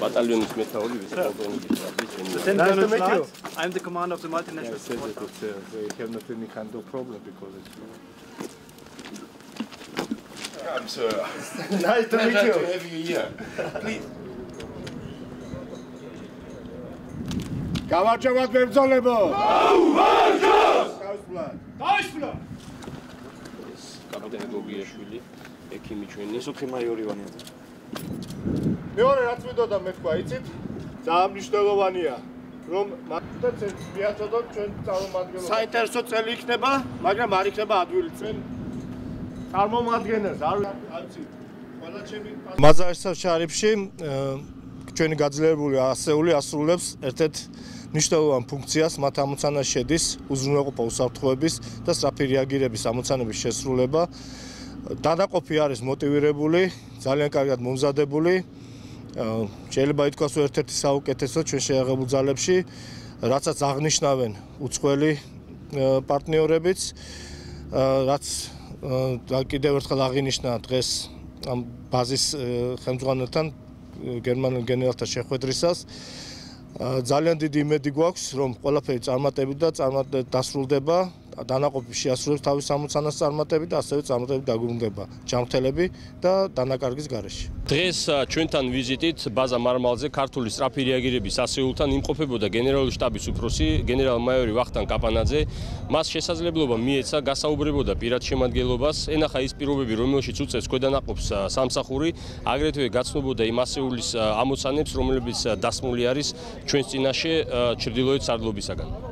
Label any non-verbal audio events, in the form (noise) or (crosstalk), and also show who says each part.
Speaker 1: ბატალიონის მეთაური
Speaker 2: to meet you.
Speaker 3: I'm the commander of the multinational
Speaker 2: I said that it's, uh, they have not any kind of problem because it's you.
Speaker 4: I'm sir. (laughs)
Speaker 2: nice to meet
Speaker 4: Pleasure to
Speaker 2: you.
Speaker 4: have you here. Please.
Speaker 2: გამარჯობათ მებრძოლებო.
Speaker 1: კაპიტანი გოგიაშვილი, ექიმი ჩვენი.
Speaker 3: სუფი მაიორი ვანია.
Speaker 2: მეორე რაც მინდოდა მეთქვა, იცით? ძალიან მნიშვნელოვანია რომ მაგდაც მიაწოდოთ ჩვენ წარმომადგენლობას. საინტერესო წელი იქნება, მაგრამ არ იქნება ადვილი წელი. წარმომადგენელს არ არცი. ყველა ჩემი მაზარსა შარიფში ჩვენი გაძლიერებული ასეული ასრულებს ერთ-ერთ მნიშვნელოვან ფუნქციას მათ ამოცანაში შედის უზრუნველყოფა უსაფრთხოების და სწრაფი რეაგირების ამოცანების შესრულება. დანაყოფი არის მოტივირებული, ძალიან კარგად მომზადებული. შეიძლება ითქვას, რომ ერთ-ერთი საუკეთესო ჩვენ შეაღებულ ძალებში, რაცაც აღნიშნავენ უცხოელი პარტნიორებიც, რაც კიდევ ერთხელ აღინიშნა დღეს ამ ბაზის ხელმძღვანელთან გერმანელ გენერალთა შეხვედრისას ძალიან დიდი იმედი გვაქვს რომ ყველაფერი წარმატებით და წარმატებით დასრულდება დანაყოფი შეასრულებს თავის სამოცანას წარმატებით და ასევე წარმატებით დაგვუნდება ჯანმრთელები და დანაკარგის გარეშე.
Speaker 1: დღეს ჩვენთან ვიზიტით ბაზა მარმალზე ქართული სწრაფი რეაგირების ასეულთან იმყოფებოდა გენერალური შტაბის უფროსი გენერალ-მაიორი ვახტანგ კაპანაძე. მას შესაძლებლობა მიეცა გასაუბრებოდა პირად შემადგენლობას, ენახა ის პირობები, რომელშიც უწევს ქვედანაყოფს სამსახური, აგრეთვე გაცნობოდა იმ ასეულის ამოცანებს, რომლებიც დასმული არის ჩვენს წინაშე ჩრდილოეთ სარდლობისაგან.